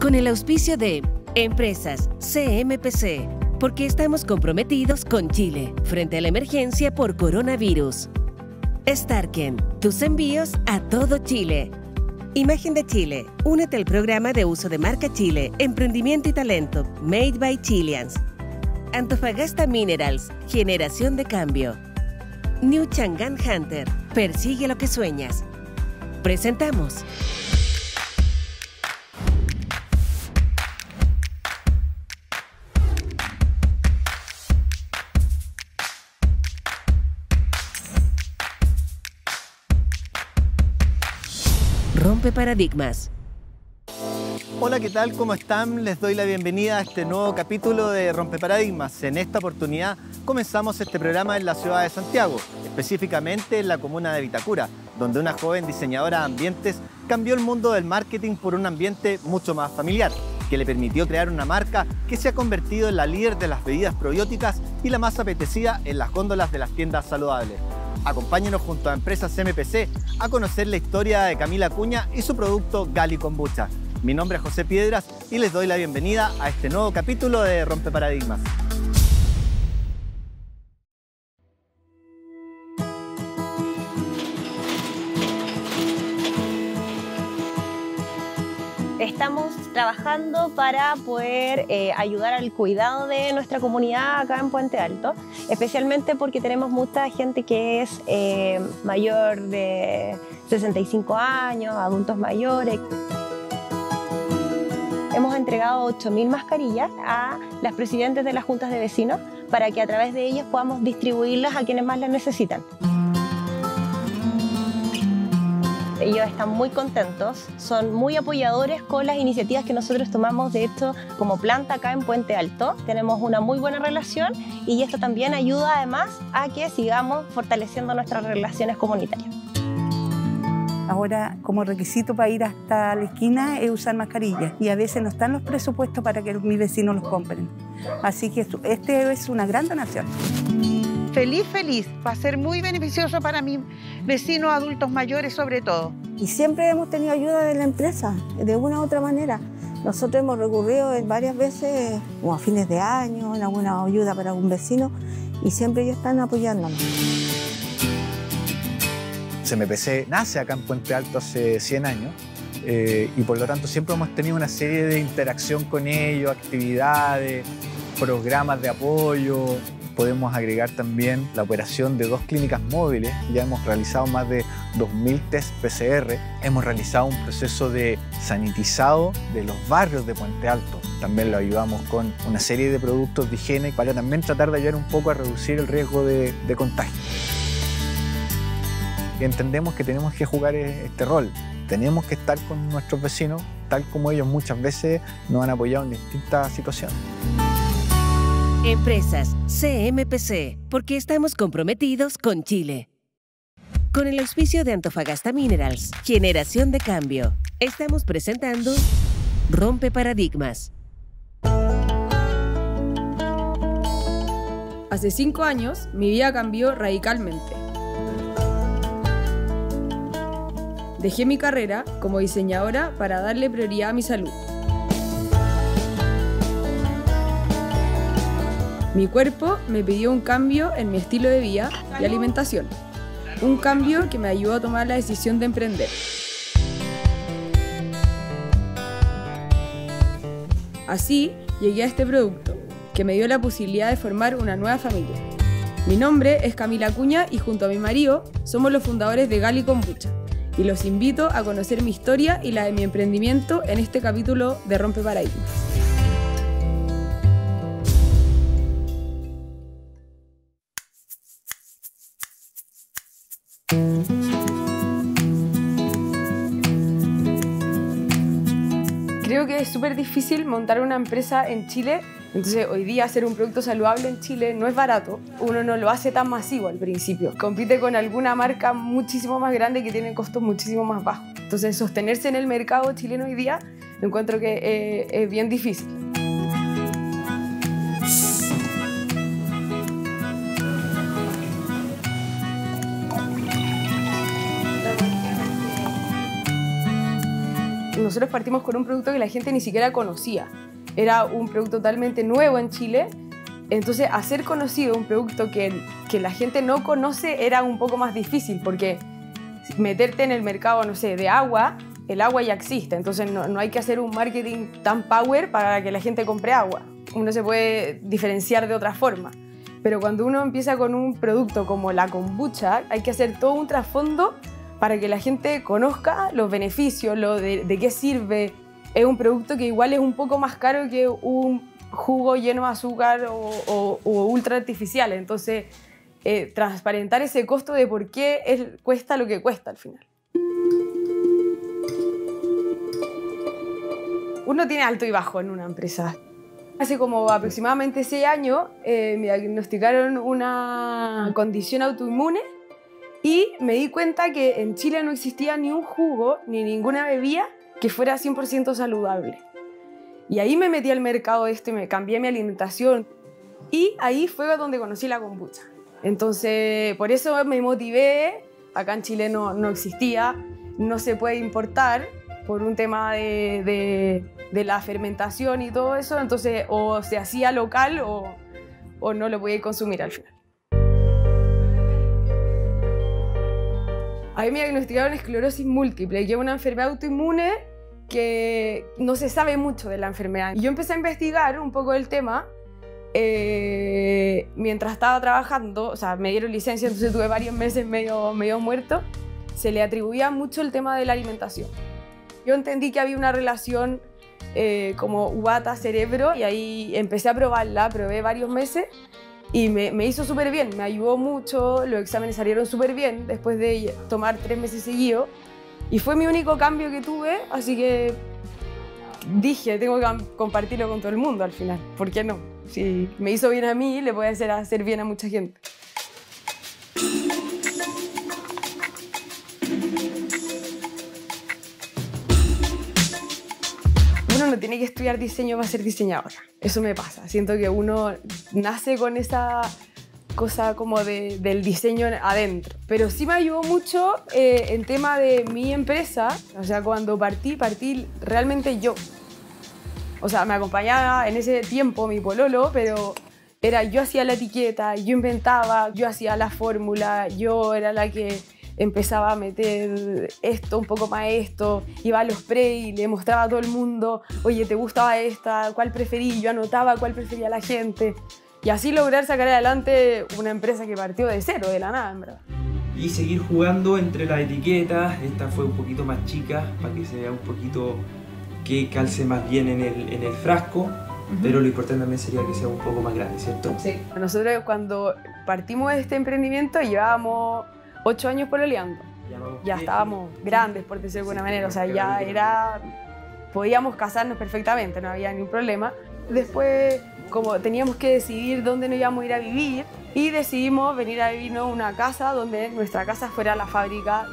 Con el auspicio de Empresas CMPC, porque estamos comprometidos con Chile frente a la emergencia por coronavirus. Starken, tus envíos a todo Chile. Imagen de Chile, únete al programa de uso de marca Chile, emprendimiento y talento, Made by Chileans. Antofagasta Minerals, generación de cambio. New Chang'an Hunter, persigue lo que sueñas. Presentamos. Rompe paradigmas. Hola, ¿qué tal? ¿Cómo están? Les doy la bienvenida a este nuevo capítulo de Rompe Paradigmas. En esta oportunidad comenzamos este programa en la ciudad de Santiago, específicamente en la comuna de Vitacura, donde una joven diseñadora de ambientes cambió el mundo del marketing por un ambiente mucho más familiar, que le permitió crear una marca que se ha convertido en la líder de las bebidas probióticas y la más apetecida en las góndolas de las tiendas saludables. Acompáñenos junto a Empresas MPC a conocer la historia de Camila Cuña y su producto Gali Kombucha. Mi nombre es José Piedras y les doy la bienvenida a este nuevo capítulo de Rompe Paradigmas. Trabajando para poder eh, ayudar al cuidado de nuestra comunidad acá en Puente Alto, especialmente porque tenemos mucha gente que es eh, mayor de 65 años, adultos mayores. Hemos entregado 8.000 mascarillas a las presidentes de las juntas de vecinos para que a través de ellas podamos distribuirlas a quienes más las necesitan. Ellos están muy contentos, son muy apoyadores con las iniciativas que nosotros tomamos, de hecho, como planta acá en Puente Alto. Tenemos una muy buena relación y esto también ayuda además a que sigamos fortaleciendo nuestras relaciones comunitarias. Ahora, como requisito para ir hasta la esquina es usar mascarillas y a veces no están los presupuestos para que mis vecinos los compren. Así que este es una gran donación. Feliz, feliz. Va a ser muy beneficioso para mis vecinos adultos mayores sobre todo. Y siempre hemos tenido ayuda de la empresa, de una u otra manera. Nosotros hemos recurrido varias veces, como a fines de año, en alguna ayuda para algún vecino, y siempre ellos están apoyándonos. CMPC nace acá en Puente Alto hace 100 años eh, y por lo tanto siempre hemos tenido una serie de interacción con ellos, actividades, programas de apoyo, podemos agregar también la operación de dos clínicas móviles. Ya hemos realizado más de 2.000 test PCR. Hemos realizado un proceso de sanitizado de los barrios de Puente Alto. También lo ayudamos con una serie de productos de higiene para también tratar de ayudar un poco a reducir el riesgo de, contagio. Entendemos que tenemos que jugar este rol. Tenemos que estar con nuestros vecinos, tal como ellos muchas veces nos han apoyado en distintas situaciones. Empresas CMPC, porque estamos comprometidos con Chile. Con el auspicio de Antofagasta Minerals, Generación de Cambio, estamos presentando Rompe Paradigmas. Hace cinco años, mi vida cambió radicalmente. Dejé mi carrera como diseñadora para darle prioridad a mi salud. Mi cuerpo me pidió un cambio en mi estilo de vida y alimentación. Un cambio que me ayudó a tomar la decisión de emprender. Así llegué a este producto, que me dio la posibilidad de formar una nueva familia. Mi nombre es Camila Cuña y junto a mi marido somos los fundadores de Gali Kombucha. Y los invito a conocer mi historia y la de mi emprendimiento en este capítulo de Rompe Paradigmas. Creo que es súper difícil montar una empresa en Chile. Entonces, hoy día hacer un producto saludable en Chile no es barato. Uno no lo hace tan masivo al principio. Compite con alguna marca muchísimo más grande que tiene costos muchísimo más bajos. Entonces, sostenerse en el mercado chileno hoy día encuentro que eh, es bien difícil. Nosotros partimos con un producto que la gente ni siquiera conocía. Era un producto totalmente nuevo en Chile. Entonces, hacer conocido un producto que, que la gente no conoce era un poco más difícil porque meterte en el mercado, no sé, de agua, el agua ya existe. Entonces, no, no hay que hacer un marketing tan power para que la gente compre agua. Uno se puede diferenciar de otra forma. Pero cuando uno empieza con un producto como la kombucha, hay que hacer todo un trasfondo para que la gente conozca los beneficios, lo de, qué sirve. Es un producto que igual es un poco más caro que un jugo lleno de azúcar o, o, o ultra artificial. Entonces, eh, transparentar ese costo de por qué es, cuesta lo que cuesta al final. Uno tiene alto y bajo en una empresa. Hace como aproximadamente seis años eh, me diagnosticaron una condición autoinmune y me di cuenta que en Chile no existía ni un jugo ni ninguna bebida que fuera 100% saludable. Y ahí me metí al mercado este, me cambié mi alimentación y ahí fue donde conocí la kombucha. Entonces, por eso me motivé, acá en Chile no, no existía, no se puede importar por un tema de, de, la fermentación y todo eso, entonces o se hacía local o, o no lo podía consumir al final. A mí me diagnosticaron esclerosis múltiple, que es una enfermedad autoinmune que no se sabe mucho de la enfermedad. Y yo empecé a investigar un poco el tema eh, mientras estaba trabajando, o sea, me dieron licencia, entonces tuve varios meses medio, medio muerto, se le atribuía mucho el tema de la alimentación. Yo entendí que había una relación eh, como ubata-cerebro y ahí empecé a probarla, probé varios meses y me, me hizo súper bien, me ayudó mucho, los exámenes salieron súper bien después de tomar tres meses seguidos y fue mi único cambio que tuve, así que dije, tengo que compartirlo con todo el mundo al final, ¿por qué no? Si me hizo bien a mí, le puede hacer, hacer bien a mucha gente. No tiene que estudiar diseño para ser diseñador. Eso me pasa. Siento que uno nace con esa cosa como de, del diseño adentro. Pero sí me ayudó mucho eh, en tema de mi empresa. O sea, cuando partí, partí realmente yo. O sea, me acompañaba en ese tiempo mi pololo, pero era yo hacía la etiqueta, yo inventaba, yo hacía la fórmula, yo era la que empezaba a meter esto, un poco más esto, iba a los pre y le mostraba a todo el mundo, oye, ¿te gustaba esta? ¿Cuál preferí? Yo anotaba cuál prefería la gente. Y así lograr sacar adelante una empresa que partió de cero, de la nada, en verdad. Y seguir jugando entre las etiquetas, esta fue un poquito más chica, para que se vea un poquito que calce más bien en el, en el frasco, pero lo importante también sería que sea un poco más grande, ¿cierto? Sí. Nosotros cuando partimos de este emprendimiento llevábamos ocho años pololeando. Ya estábamos grandes, por decirlo de alguna manera, o sea, ya era... Podíamos casarnos perfectamente, no había ningún problema. Después, como teníamos que decidir dónde nos íbamos a ir a vivir, y decidimos venir a vivirnos a una casa donde nuestra casa fuera la fábrica.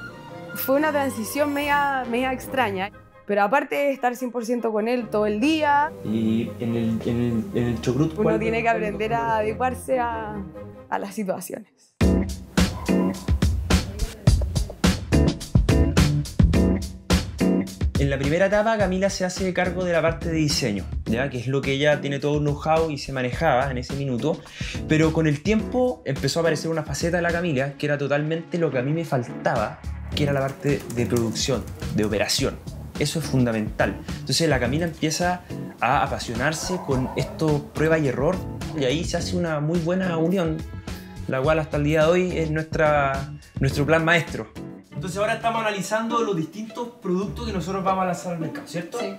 Fue una transición media, media extraña. Pero aparte de estar 100% con él todo el día... Y en el, en el, en el chocrut... Uno tiene que aprender a adecuarse a, a las situaciones. En la primera etapa Camila se hace cargo de la parte de diseño, ¿ya? que es lo que ella tiene todo un know-how y se manejaba en ese minuto, pero con el tiempo empezó a aparecer una faceta de la Camila que era totalmente lo que a mí me faltaba, que era la parte de producción, de operación. Eso es fundamental. Entonces la Camila empieza a apasionarse con esto prueba y error y ahí se hace una muy buena unión, la cual hasta el día de hoy es nuestra, nuestro plan maestro. Entonces ahora estamos analizando los distintos productos que nosotros vamos a lanzar al mercado, ¿cierto? Sí.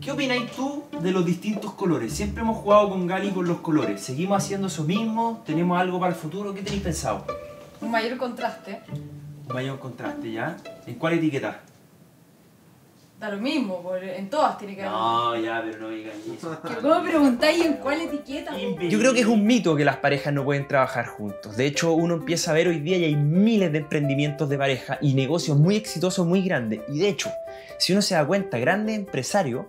¿Qué opináis tú de los distintos colores? Siempre hemos jugado con Gali con los colores. ¿Seguimos haciendo eso mismo? ¿Tenemos algo para el futuro? ¿Qué tenéis pensado? Un mayor contraste. Un mayor contraste, ¿ya? ¿En cuál etiqueta? Da lo mismo, en todas tiene que haber. No, ya, pero no digas eso. ¿Cómo preguntáis en cuál etiqueta? Yo creo que es un mito que las parejas no pueden trabajar juntos. De hecho, uno empieza a ver hoy día y hay miles de emprendimientos de pareja y negocios muy exitosos, muy grandes. Y de hecho, si uno se da cuenta, grandes empresarios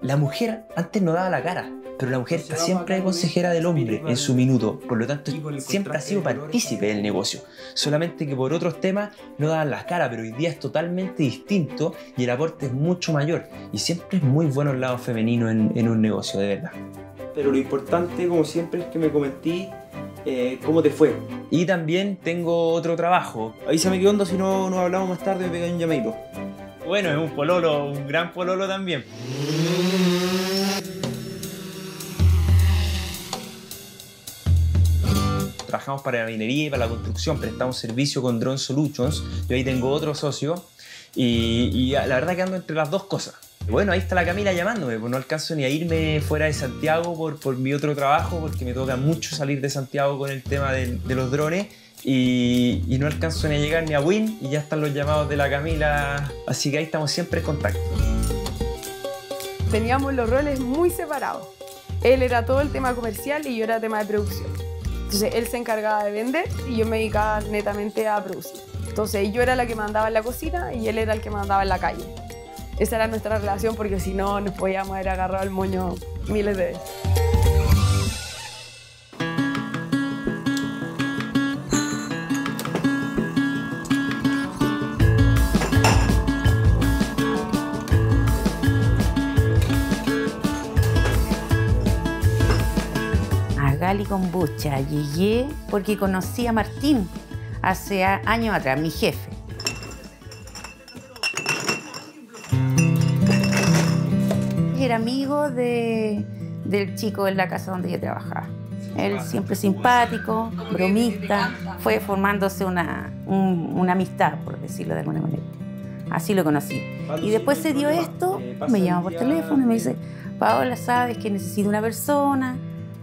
la mujer antes no daba la cara, pero la mujer está siempre consejera del hombre en su minuto, por lo tanto siempre ha sido partícipe del negocio, solamente que por otros temas no daban las caras, pero hoy día es totalmente distinto y el aporte es mucho mayor y siempre es muy bueno el lado femenino en, en un negocio, de verdad. Pero lo importante, como siempre, es que me comentí eh, cómo te fue. Y también tengo otro trabajo. Avísame qué onda si no nos hablamos más tarde, me pegan un llamadito. Bueno, es un pololo, un gran pololo también. Para la minería y para la construcción, prestamos servicio con Drone Solutions. Yo ahí tengo otro socio y, la verdad que ando entre las dos cosas. Bueno, ahí está la Camila llamándome, pues no alcanzo ni a irme fuera de Santiago por, por mi otro trabajo, porque me toca mucho salir de Santiago con el tema de, de los drones. Y, y, no alcanzo ni a llegar ni a Win y ya están los llamados de la Camila, así que ahí estamos siempre en contacto. Teníamos los roles muy separados. Él era todo el tema comercial y yo era tema de producción. Entonces él se encargaba de vender y yo me dedicaba netamente a producir. Entonces yo era la que mandaba en la cocina y él era el que mandaba en la calle. Esa era nuestra relación porque si no nos podíamos haber agarrado el moño miles de veces. A Gali Kombucha llegué porque conocí a Martín hace años atrás, mi jefe. era amigo de, del chico en la casa donde yo trabajaba. Él siempre simpático, bromista, fue formándose una, un, una amistad, por decirlo de alguna manera. Así lo conocí. Y después se dio esto, me llama por teléfono y me dice, Paola, sabes que necesito una persona,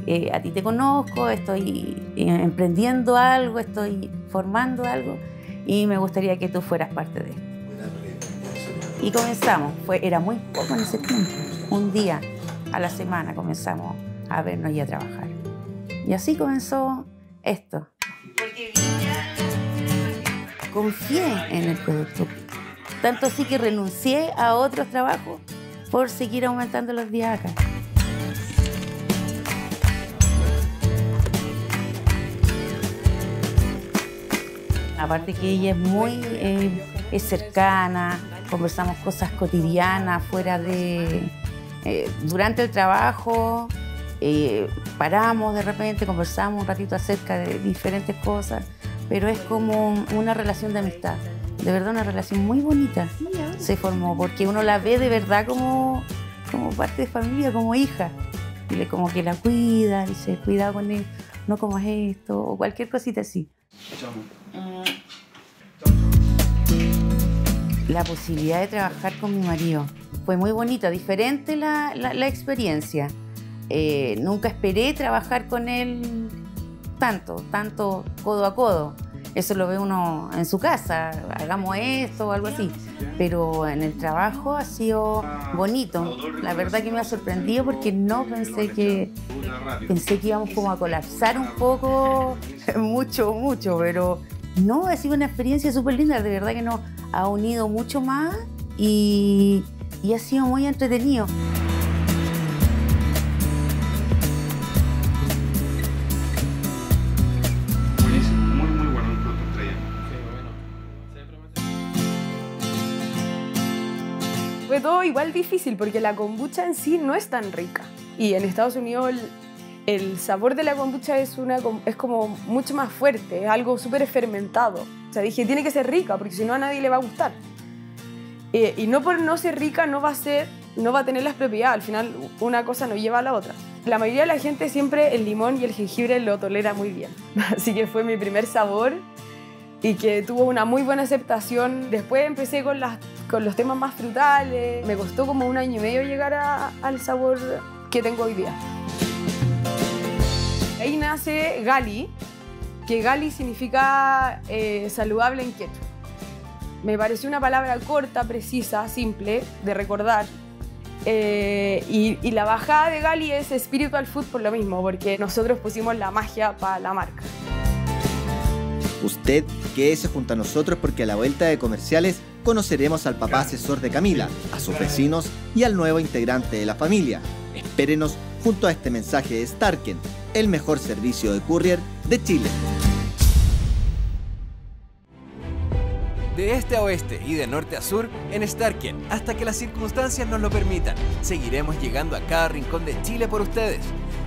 eh, a ti te conozco, estoy emprendiendo algo, estoy formando algo y me gustaría que tú fueras parte de esto. Y comenzamos, fue, era muy poco en ese tiempo un día a la semana comenzamos a vernos y a trabajar. Y así comenzó esto. Confié en el producto. Tanto así que renuncié a otros trabajos por seguir aumentando los días acá. Aparte que ella es muy eh, es cercana, conversamos cosas cotidianas fuera de, eh, durante el trabajo eh, paramos de repente, conversamos un ratito acerca de diferentes cosas, pero es como una relación de amistad. De verdad, una relación muy bonita se formó, porque uno la ve de verdad como, como parte de familia, como hija. Y le como que la cuida, dice, cuidado con él, no como es esto, o cualquier cosita así. La posibilidad de trabajar con mi marido fue muy bonita, diferente la, la, la experiencia. Eh, nunca esperé trabajar con él tanto, tanto codo a codo. Eso lo ve uno en su casa, hagamos esto o algo así. Pero en el trabajo ha sido bonito. La verdad que me ha sorprendido porque no pensé que pensé que íbamos como a colapsar un poco, mucho, mucho, pero no, ha sido una experiencia súper linda, de verdad que nos ha unido mucho más y, y ha sido muy entretenido. Igual difícil porque la kombucha en sí no es tan rica. Y en Estados Unidos el, el sabor de la kombucha es, una, es como mucho más fuerte, es algo súper fermentado. O sea, dije, tiene que ser rica porque si no a nadie le va a gustar. Eh, y no por no ser rica no va a ser, no va a tener las propiedades. Al final una cosa no lleva a la otra. La mayoría de la gente siempre el limón y el jengibre lo tolera muy bien. Así que fue mi primer sabor y que tuvo una muy buena aceptación. Después empecé con, las, con los temas más frutales. Me costó como un año y medio llegar a, al sabor que tengo hoy día. Ahí nace Gali, que Gali significa eh, saludable en quechua. Me pareció una palabra corta, precisa, simple de recordar. Eh, y, y, la bajada de Gali es Spiritual Food por lo mismo, porque nosotros pusimos la magia para la marca. Usted quédese junto a nosotros porque a la vuelta de comerciales conoceremos al papá asesor de Camila, a sus vecinos y al nuevo integrante de la familia. Espérenos junto a este mensaje de Starken, el mejor servicio de courier de Chile. De este a oeste y de norte a sur en Starken, hasta que las circunstancias nos lo permitan, seguiremos llegando a cada rincón de Chile por ustedes.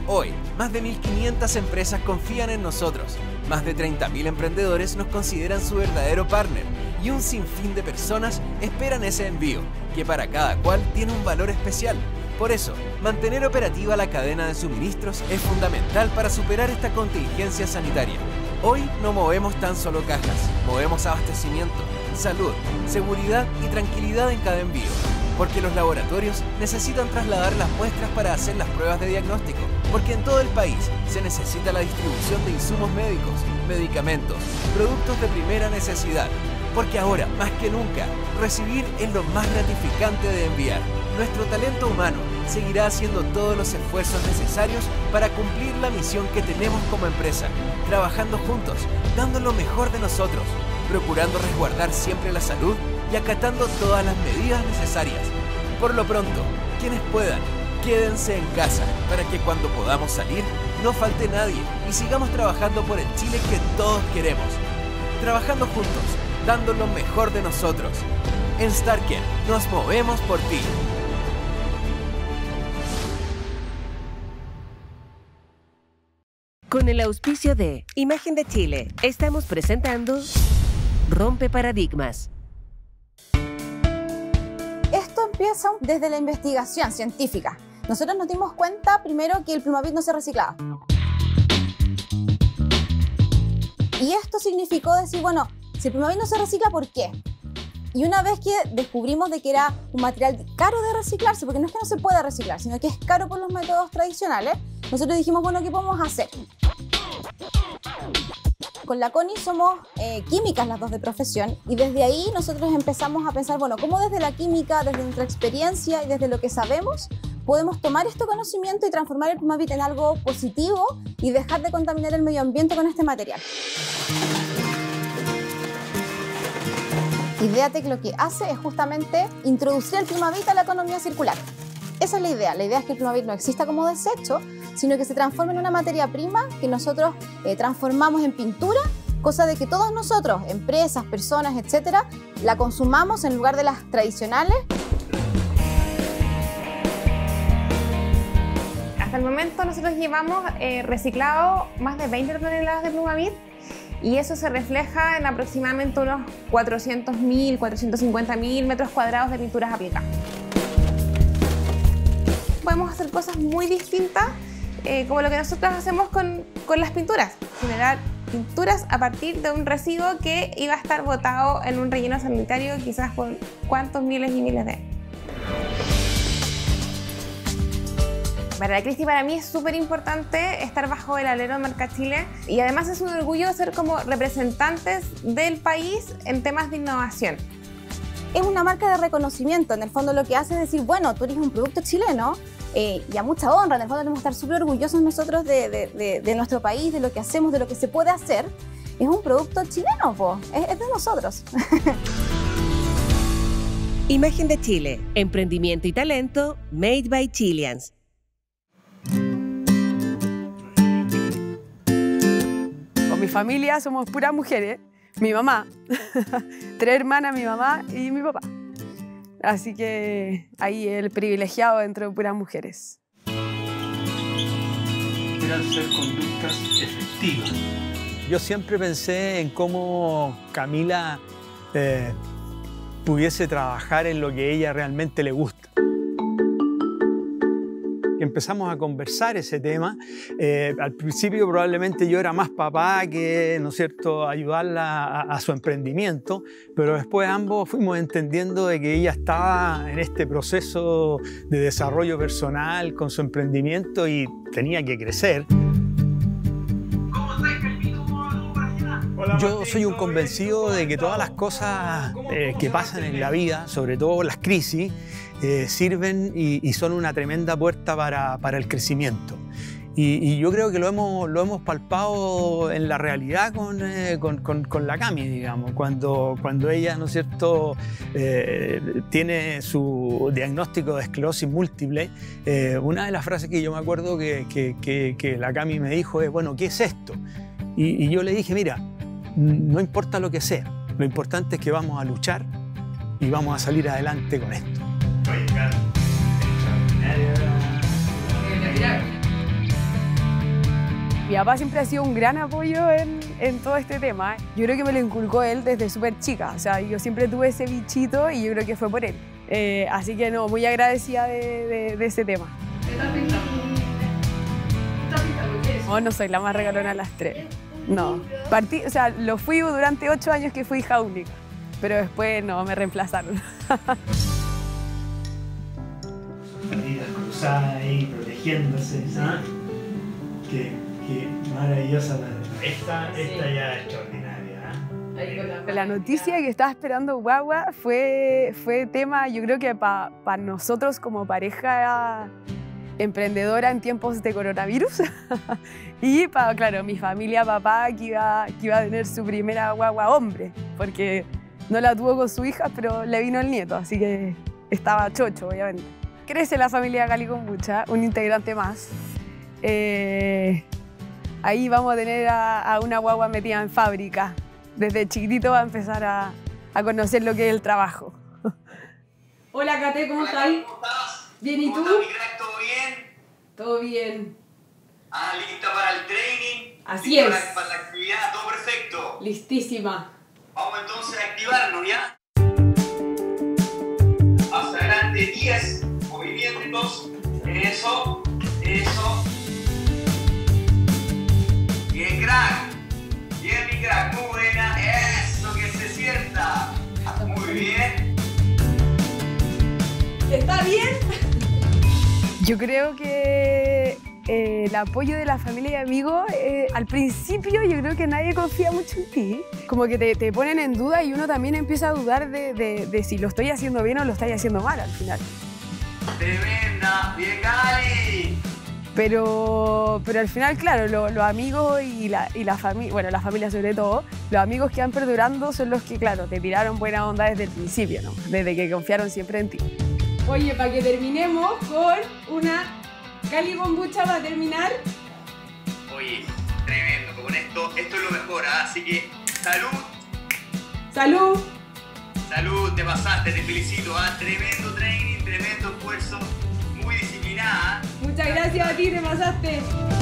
Hoy, más de 1.500 empresas confían en nosotros, más de 30.000 emprendedores nos consideran su verdadero partner y un sinfín de personas esperan ese envío, que para cada cual tiene un valor especial. Por eso, mantener operativa la cadena de suministros es fundamental para superar esta contingencia sanitaria. Hoy no movemos tan solo cajas, movemos abastecimiento, salud, seguridad y tranquilidad en cada envío. Porque los laboratorios necesitan trasladar las muestras para hacer las pruebas de diagnóstico. Porque en todo el país se necesita la distribución de insumos médicos, medicamentos, productos de primera necesidad. Porque ahora, más que nunca, recibir es lo más gratificante de enviar. Nuestro talento humano seguirá haciendo todos los esfuerzos necesarios para cumplir la misión que tenemos como empresa, trabajando juntos, dando lo mejor de nosotros, procurando resguardar siempre la salud y acatando todas las medidas necesarias. Por lo pronto, quienes puedan, quédense en casa para que cuando podamos salir no falte nadie y sigamos trabajando por el Chile que todos queremos. Trabajando juntos, dando lo mejor de nosotros. En Starken nos movemos por ti. Con el auspicio de Imagen de Chile, estamos presentando Rompe Paradigmas. Esto empieza desde la investigación científica. Nosotros nos dimos cuenta primero que el plumavit no se reciclaba. Y esto significó decir, bueno, si el plumavit no se recicla, ¿por qué? Y una vez que descubrimos de que era un material caro de reciclarse, porque no es que no se pueda reciclar, sino que es caro por los métodos tradicionales, nosotros dijimos, bueno, ¿qué podemos hacer? Con la CONI somos eh, químicas las dos de profesión y desde ahí nosotros empezamos a pensar, bueno, cómo desde la química, desde nuestra experiencia y desde lo que sabemos, podemos tomar este conocimiento y transformar el Plumavit en algo positivo y dejar de contaminar el medio ambiente con este material. Ideatec lo que hace es justamente introducir el Plumavit a la economía circular. Esa es la idea. La idea es que el Plumavit no exista como desecho, sino que se transforme en una materia prima que nosotros eh, transformamos en pintura, cosa de que todos nosotros, empresas, personas, etcétera, la consumamos en lugar de las tradicionales. Hasta el momento nosotros llevamos eh, reciclado más de 20 toneladas de Plumavit y eso se refleja en aproximadamente unos 400.000, 450.000 metros cuadrados de pinturas aplicadas. Podemos hacer cosas muy distintas eh, como lo que nosotros hacemos con, con, las pinturas, generar pinturas a partir de un residuo que iba a estar botado en un relleno sanitario quizás por cuántos miles y miles de años. Para la Cristi, para mí es súper importante estar bajo el alero de Marca Chile y además es un orgullo ser como representantes del país en temas de innovación. Es una marca de reconocimiento, en el fondo lo que hace es decir, bueno, tú eres un producto chileno, eh, y a mucha honra. En el fondo tenemos que estar súper orgullosos nosotros de, nuestro país, de lo que hacemos, de lo que se puede hacer. Es un producto chileno, po. Es, es de nosotros. Imagen de Chile, emprendimiento y talento, made by Chileans. Mi familia somos puras mujeres. Mi mamá, tres hermanas, mi mamá y mi papá. Así que ahí el privilegiado dentro de puras mujeres. ser conductas efectivas. Yo siempre pensé en cómo Camila eh, pudiese trabajar en lo que a ella realmente le gusta empezamos a conversar ese tema. Eh, al principio probablemente yo era más papá que, ¿no es cierto?, ayudarla a, su emprendimiento, pero después ambos fuimos entendiendo de que ella estaba en este proceso de desarrollo personal con su emprendimiento y tenía que crecer. Yo soy un convencido de que todas las cosas eh, que pasan en la vida, sobre todo las crisis, eh, sirven y, son una tremenda puerta para, el crecimiento. Y, yo creo que lo hemos, lo hemos palpado en la realidad con, eh, con, con, la Cami, digamos, cuando, cuando ella, ¿no es cierto?, eh, tiene su diagnóstico de esclerosis múltiple, eh, una de las frases que yo me acuerdo que, que, que, la Cami me dijo es, bueno, ¿qué es esto? Y, y yo le dije, mira, no importa lo que sea, lo importante es que vamos a luchar y vamos a salir adelante con esto. Mi papá siempre ha sido un gran apoyo en, en, todo este tema. Yo creo que me lo inculcó él desde súper chica. O sea, yo siempre tuve ese bichito y yo creo que fue por él. Eh, así que no, muy agradecida de, de, ese tema. No, no soy la más regalona de las tres. No. Partí, o sea, lo fui durante ocho años que fui hija única. Pero después no, me reemplazaron. cruzadas ahí, protegiéndose, ¿sabes? Qué maravillosa esta, esta ya es extraordinaria. ¿eh? La noticia que estaba esperando Guagua fue, fue tema, yo creo que para nosotros como pareja emprendedora en tiempos de coronavirus y para, claro, mi familia, papá, que iba, que iba a tener su primera guagua hombre, porque no la tuvo con su hija, pero le vino el nieto, así que estaba chocho, obviamente. Crece la familia Gali Kombucha, un integrante más. Eh, ahí vamos a tener a, una guagua metida en fábrica. Desde chiquitito va a empezar a, conocer lo que es el trabajo. Hola, Kate, ¿cómo estás? Bien, ¿y tú? Todo bien. Ah, ¿lista para el training? Así es. Para, la actividad, todo perfecto. Listísima. Vamos entonces a activarnos, ¿ya? Hacia adelante, 10 movimientos. Eso, eso. Bien, crack. Bien, mi crack. Muy buena. Eso, que se sienta. Muy bien. ¿Está bien? Yo creo que eh, el apoyo de la familia y amigos, eh, al principio yo creo que nadie confía mucho en ti. Como que te, te ponen en duda y uno también empieza a dudar de, de, de, si lo estoy haciendo bien o lo estoy haciendo mal al final. Tremenda, bien Cali. Pero, pero al final, claro, los amigos y la, y la familia, bueno, la familia sobre todo, los amigos que van perdurando son los que, claro, te tiraron buena onda desde el principio, ¿no? Desde que confiaron siempre en ti. Oye, para que terminemos con una Cali Bombucha va a terminar. Oye, tremendo, con esto, esto es lo mejor, ¿ah? así que salud. Salud. Salud, te pasaste, te felicito, ¿ah? tremendo training, tremendo esfuerzo Muchas gracias a ti, te pasaste.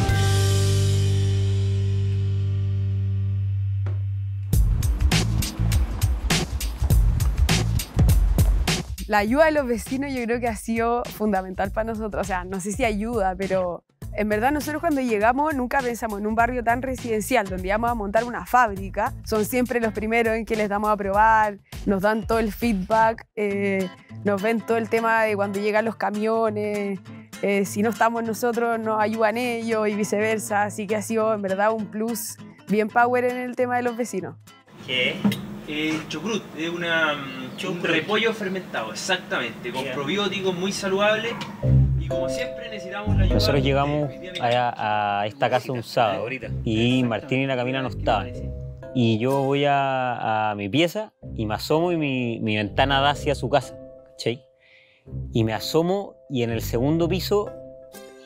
La ayuda de los vecinos yo creo que ha sido fundamental para nosotros. O sea, no sé si ayuda, pero en verdad nosotros cuando llegamos nunca pensamos en un barrio tan residencial donde íbamos a montar una fábrica. Son siempre los primeros en que les damos a probar, nos dan todo el feedback, eh, nos ven todo el tema de cuando llegan los camiones, eh, si no estamos nosotros nos ayudan ellos y viceversa. Así que ha sido en verdad un plus bien power en el tema de los vecinos. ¿Qué? Eh, chucrut, es una, mm, un repollo fermentado, exactamente, con probióticos muy saludables. Y como siempre necesitamos la ayuda Nosotros llegamos a, esta casa un sábado. Y Martín y la Camila no estaban. Y yo voy a, mi pieza y me asomo y mi, mi ventana da hacia su casa, ¿cachai? Y me asomo y en el segundo piso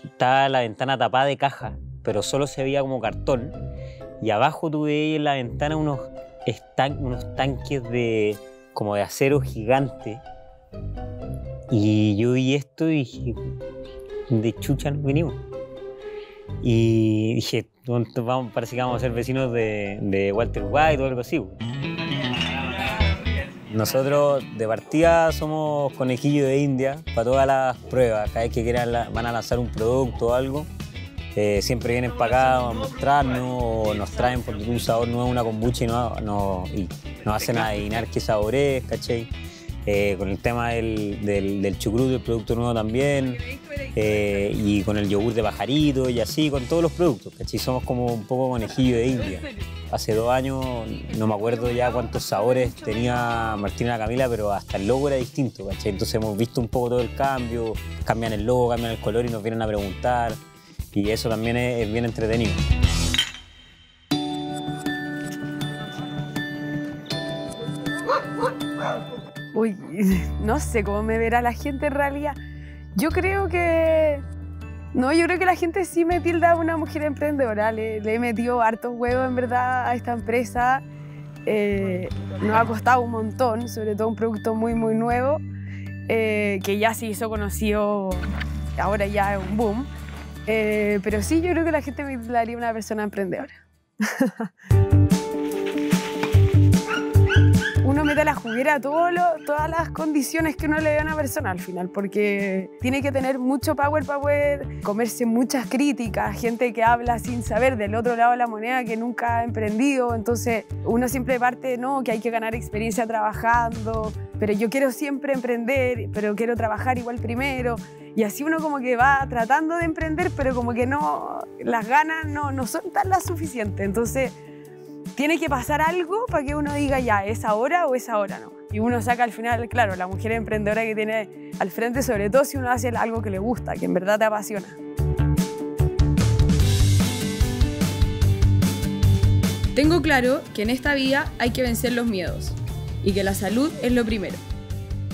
está la ventana tapada de caja, pero solo se veía como cartón. Y abajo tuve en la ventana unos, unos tanques de, como de acero gigante. Y yo vi esto y dije, de chucha nos vinimos. Y dije, vamos, parece que vamos a ser vecinos de, Walter White o algo así. Nosotros de partida somos conejillos de India para todas las pruebas. Cada vez que quieran van a lanzar un producto o algo, eh, siempre vienen para acá a mostrarnos o nos traen un sabor nuevo, una kombucha y, no, y nos hacen adivinar qué sabor es, ¿cachai? Eh, con el tema del, del, del chucrut, el producto nuevo también, eh, y con el yogur de pajarito y así, con todos los productos, ¿cachai? Somos como un poco conejillo de India. Hace dos años, no me acuerdo ya cuántos sabores tenía Martina Camila, pero hasta el logo era distinto, ¿cachai? Entonces hemos visto un poco todo el cambio, cambian el logo, cambian el color y nos vienen a preguntar. Y eso también es, bien entretenido. Uy, no sé cómo me verá la gente en realidad. Yo creo que. No, yo creo que la gente sí me tilda una mujer emprendedora. Le, le he metido hartos huevos en verdad a esta empresa. Eh, nos ha costado un montón, sobre todo un producto muy, muy nuevo, eh, que ya se hizo conocido, ahora ya es un boom. Eh, pero sí, yo creo que la gente me tildaría una persona emprendedora. uno mete a la juguera todo lo- todas las condiciones que uno le da a una persona al final, porque tiene que tener mucho power para poder comerse muchas críticas, gente que habla sin saber del otro lado de la moneda que nunca ha emprendido, entonces uno siempre parte, no, que hay que ganar experiencia trabajando, pero yo quiero siempre emprender, pero quiero trabajar igual primero. Y así uno como que va tratando de emprender, pero como que no, las ganas no, no son tan las suficientes. Entonces, tiene que pasar algo para que uno diga ya, es ahora o es ahora no. Y uno saca al final, claro, la mujer emprendedora que tiene al frente, sobre todo si uno hace algo que le gusta, que en verdad te apasiona. Tengo claro que en esta vida hay que vencer los miedos y que la salud es lo primero.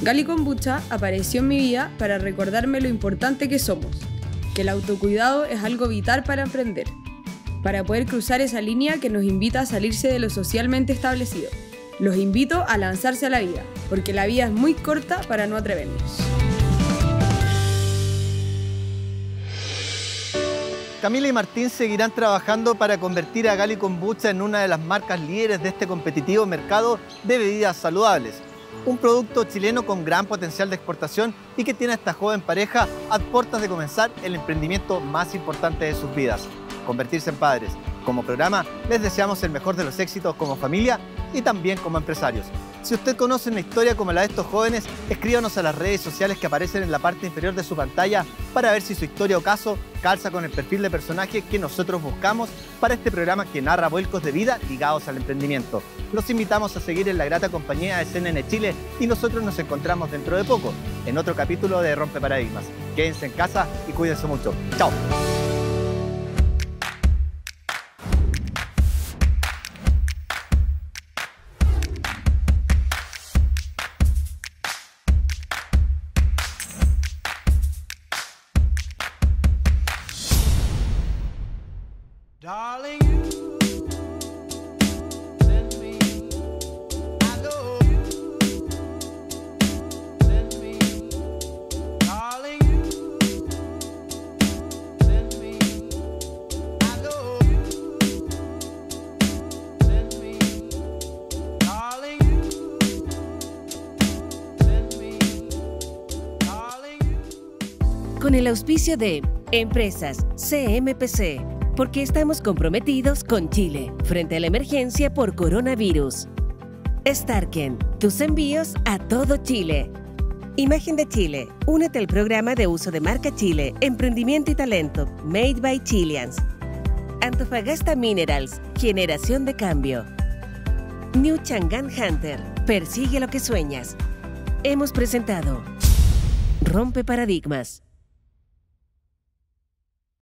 Gali Kombucha apareció en mi vida para recordarme lo importante que somos, que el autocuidado es algo vital para emprender, para poder cruzar esa línea que nos invita a salirse de lo socialmente establecido. Los invito a lanzarse a la vida, porque la vida es muy corta para no atrevernos. Camila y Martín seguirán trabajando para convertir a Gali Kombucha en una de las marcas líderes de este competitivo mercado de bebidas saludables. Un producto chileno con gran potencial de exportación y que tiene a esta joven pareja a puertas de comenzar el emprendimiento más importante de sus vidas, convertirse en padres. Como programa, les deseamos el mejor de los éxitos como familia y también como empresarios. Si usted conoce una historia como la de estos jóvenes, escríbanos a las redes sociales que aparecen en la parte inferior de su pantalla para ver si su historia o caso calza con el perfil de personaje que nosotros buscamos para este programa que narra vuelcos de vida ligados al emprendimiento. Los invitamos a seguir en la grata compañía de CNN Chile y nosotros nos encontramos dentro de poco en otro capítulo de Rompe Paradigmas. Quédense en casa y cuídense mucho. Chao. El auspicio de Empresas CMPC, porque estamos comprometidos con Chile frente a la emergencia por coronavirus. Starken, tus envíos a todo Chile. Imagen de Chile, únete al programa de uso de marca Chile, emprendimiento y talento, Made by Chileans. Antofagasta Minerals, generación de cambio. New Changan Hunter, persigue lo que sueñas. Hemos presentado Rompe Paradigmas.